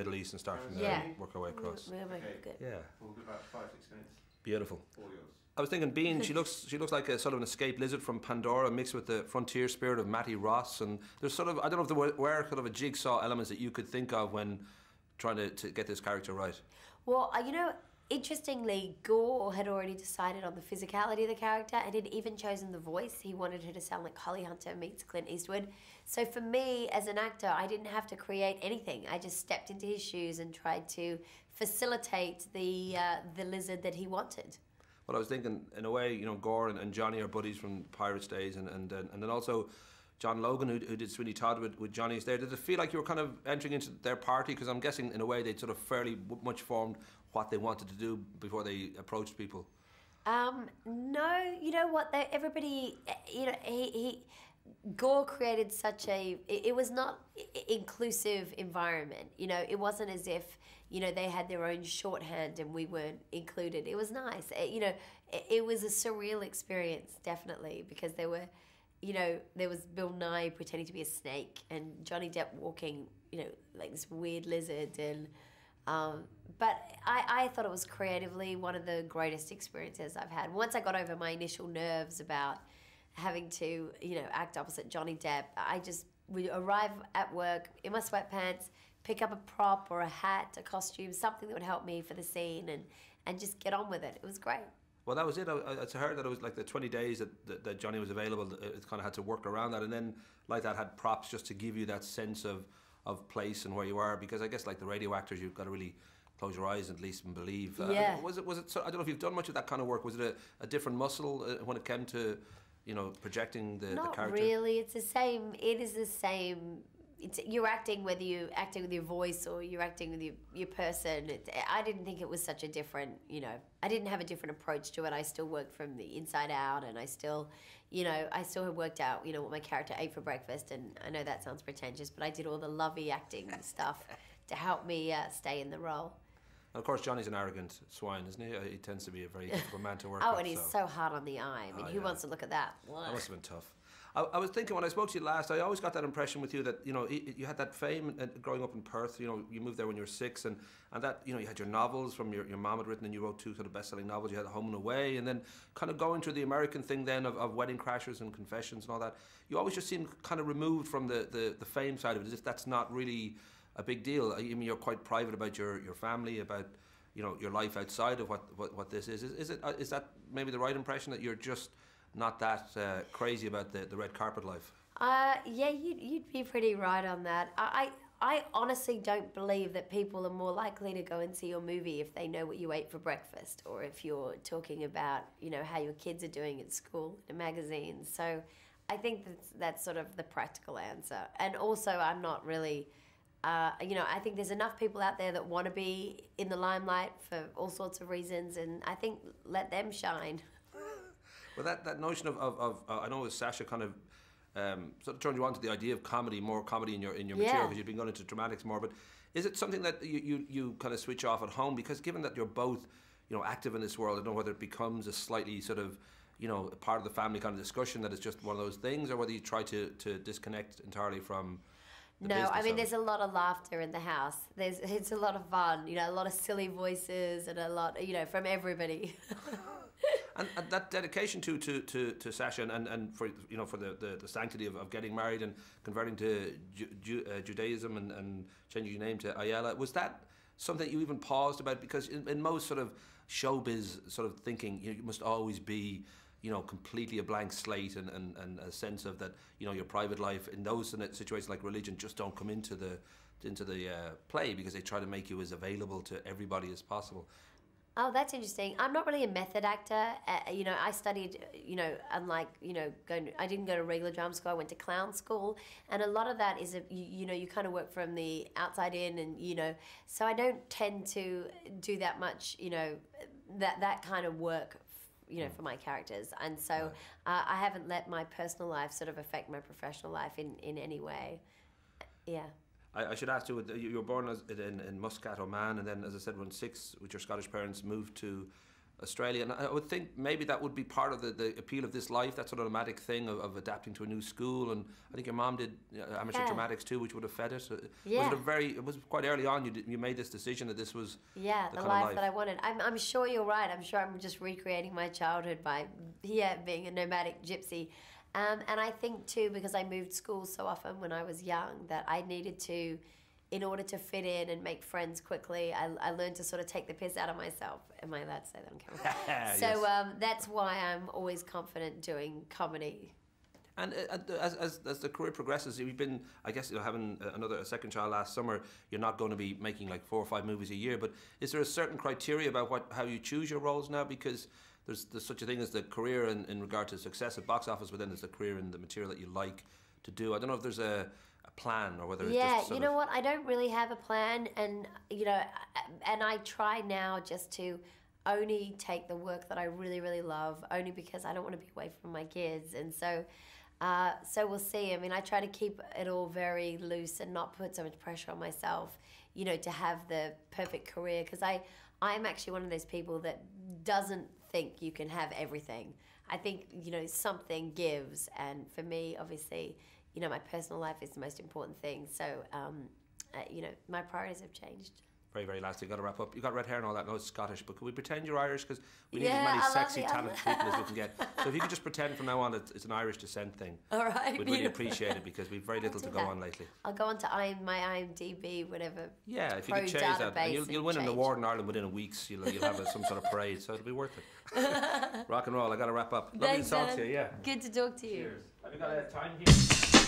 Middle East and start from there Yeah. and work our way across. We'll Okay. good. Yeah, We'll give about five, six minutes. beautiful. All yours. I was thinking, Bean. She looks. She looks like a sort of an escaped lizard from Pandora, mixed with the frontier spirit of Mattie Ross. And there's sort of I don't know if there were, were kind of a jigsaw elements that you could think of when trying to, to get this character right. Well, you know, interestingly, Gore had already decided on the physicality of the character and had even chosen the voice. He wanted her to sound like Holly Hunter meets Clint Eastwood. So for me, as an actor, I didn't have to create anything. I just stepped into his shoes and tried to facilitate the uh, the lizard that he wanted. Well, I was thinking, in a way, you know, Gore and, and Johnny are buddies from Pirates days, and and then- and then also John Logan, who, who did Sweeney Todd with, with Johnny's there. Did it feel like you were kind of entering into their party? Because I'm guessing, in a way, they'd sort of fairly much formed what they wanted to do before they approached people. Um, no, you know what? They, everybody, you know, he, he Gore created such a. It, it was not inclusive environment. You know, it wasn't as if you know they had their own shorthand and we weren't included. It was nice. Eh, you know, it, it was a surreal experience, definitely, because there were. You know, there was Bill Nighy pretending to be a snake, and Johnny Depp walking, you know, like this weird lizard, and um, but I, I thought it was creatively one of the greatest experiences I've had. Once I got over my initial nerves about having to, you know, act opposite Johnny Depp, I just would arrive at work in my sweatpants, pick up a prop or a hat, a costume, something that would help me for the scene, and and just get on with it. It was great. Well, that was it. I, I heard that it was like the 20 days that, that, that Johnny was available, it kind of had to work around that. And then, like that, had props just to give you that sense of, of place and where you are. Because I guess, like the radio actors, you've got to really close your eyes and at least and believe. Uh, Yeah. Was it, was it, so, I don't know if you've done much of that kind of work. Was it a, a different muscle uh, when it came to, you know, projecting the, the Not character? really. It's the same. It is the same. It's, you're acting whether you're acting with your voice or you're acting with your, your person. It, I didn't think it was such a different, you know, I didn't have a different approach to it. I still worked from the inside out and I still, you know, I still had worked out, you know, what my character ate for breakfast. And I know that sounds pretentious, but I did all the lovey acting stuff to help me uh, stay in the role. And of course, Johnny's an arrogant swine, isn't he? Uh, He tends to be a very difficult man to work Oh, with. and he's so hard on the eye. I mean, Oh, who yeah. wants to look at that? That must have been tough. I, I was thinking when I spoke to you last, I always got that impression with you that you know you had that fame growing up in Perth. You know, you moved there when you were six, and, and that you know you had your novels from your, your mom had written, and you wrote two sort of best-selling novels. You had Home and Away, and then kind of going through the American thing then of, of Wedding Crashers and Confessions and all that. You always just seemed kind of removed from the, the, the fame side of it, as if that's not really a big deal. I mean, you're quite private about your, your family, about you know your life outside of what, what, what this is. Is, is it uh, is that maybe the right impression that you're just not that uh, crazy about the, the red carpet life? Uh, yeah, you'd, you'd be pretty right on that. I, I, I honestly don't believe that people are more likely to go and see your movie if they know what you ate for breakfast or if you're talking about, you know, how your kids are doing at school in a magazine. So I think that's, that's sort of the practical answer. And also, I'm not really, uh, you know, I think there's enough people out there that want to be in the limelight for all sorts of reasons, and I think let them shine. Well, that, that notion of, of, of uh, I know Sacha kind of um, sort of turned you on to the idea of comedy, more comedy in your in your Yeah. material because you've been going into dramatics more. But is it something that you, you, you kind of switch off at home? Because given that you're both you know active in this world, I don't know whether it becomes a slightly sort of you know part of the family kind of discussion that it's just one of those things, or whether you try to, to disconnect entirely from. No, I mean there's a lot of laughter in the house. There's it's a lot of fun, you know, a lot of silly voices and a lot, you know, from everybody. and, and that dedication to to, to, to Sacha and, and, for you know for the, the, the sanctity of, of getting married and converting to Ju, Ju, uh, Judaism and, and changing your name to Ayala was that something you even paused about? Because in, in most sort of showbiz sort of thinking you, you must always be you know completely a blank slate and, and, and a sense of that you know your private life in those situations like religion just don't come into the into the uh, play because they try to make you as available to everybody as possible Oh, that's interesting. I'm not really a method actor. Uh, you know, I studied, you know, unlike, you know, going to, I didn't go to regular drama school. I went to clown school. And a lot of that is, a, you, you know, you kind of work from the outside in and, you know, so I don't tend to do that much, you know, that, that kind of work, you know, for my characters. And so uh, I haven't let my personal life sort of affect my professional life in, in any way. Yeah. I, I should ask you, you were born as, in, in Muscat, Oman, and then, as I said, when six, with your Scottish parents, moved to Australia. And I would think maybe that would be part of the, the appeal of this life, that sort of nomadic thing of, of adapting to a new school. And I think your mom did uh, amateur Yeah. dramatics too, which would have fed it. Uh, Was it a very, it was quite early on you, did, you made this decision that this was Yeah, the the, life, life. that I wanted. I'm, I'm sure you're right. I'm sure I'm just recreating my childhood by yeah being a nomadic gypsy. Um, and I think too because I moved schools so often when I was young that I needed to, in order to fit in and make friends quickly, I, I learned to sort of take the piss out of myself. Am I allowed to say that on camera? so Yes. um, that's why I'm always confident doing comedy. And uh, uh, as, as, as the career progresses, you've been, I guess, you know, having uh, another a second child last summer. You're not going to be making like four or five movies a year. But is there a certain criteria about what how you choose your roles now? Because there's there's such a thing as the career in, in regard to success at box office, but then there's the career in the material that you like to do. I don't know if there's a, a plan or whether it's yeah you know what i don't really have a plan and you know and i try now just to only take the work that i really really love only because i don't want to be away from my kids and so uh, so we'll see i mean i try to keep it all very loose and not put so much pressure on myself you know to have the perfect career because i i'm actually one of those people that doesn't think you can have everything i think you know something gives and for me obviously you know, my personal life is the most important thing. So, um, uh, you know, my priorities have changed. Very, very lastly, got to wrap up. You got red hair and all that. No, it's Scottish, but could we pretend you're Irish? Because we need Yeah, as many I sexy, talented people as we can get. So if you could just pretend from now on that it's an Irish descent thing, All right, we'd really appreciate it because we've very little to go that. on lately. I'll go on to IM, my IMDb, whatever. Yeah, if you Pro could change that, and you'll, you'll win an award in Ireland within a week. So you'll, you'll have a, some sort of parade, so it'll be worth it. Rock and roll. I got to wrap up. Lovely Thanks, to talk to you. Yeah. Good to talk to you. Cheers. Have you got uh, time here?